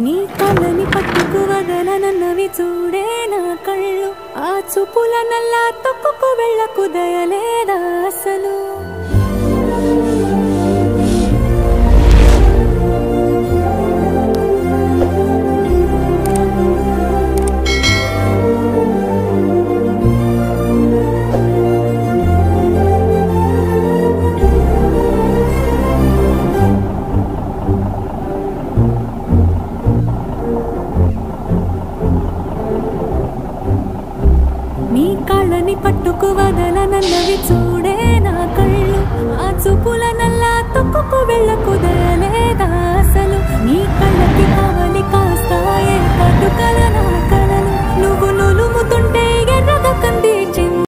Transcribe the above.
నీ కళ్ళని పట్టుకు వదలనన్నవి చూడే నా కళ్ళు. ఆ చూపుల నల్లా తొక్కుకు వెళ్ళకు దయలేదా? నీ కాళ్ళని పట్టుకు వదల నన్నవి చూ